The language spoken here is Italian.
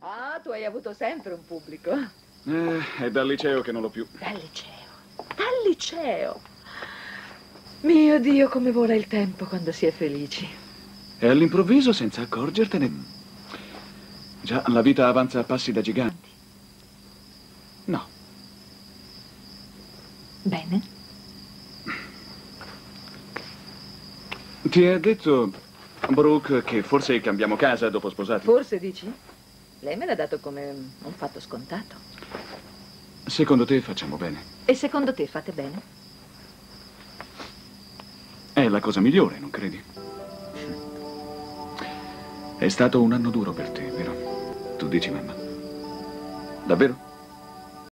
Ah, tu hai avuto sempre un pubblico. Eh, è dal liceo che non l'ho più. Dal liceo. Dal liceo. Mio Dio, come vola il tempo quando si è felici. E all'improvviso, senza accorgertene... Già, la vita avanza a passi da giganti. No. Bene. Ti ha detto Brooke che forse cambiamo casa dopo sposati? Forse dici? Lei me l'ha dato come un fatto scontato. Secondo te facciamo bene? E secondo te fate bene? È la cosa migliore, non credi? È stato un anno duro per te, vero? Tu dici, mamma? Davvero?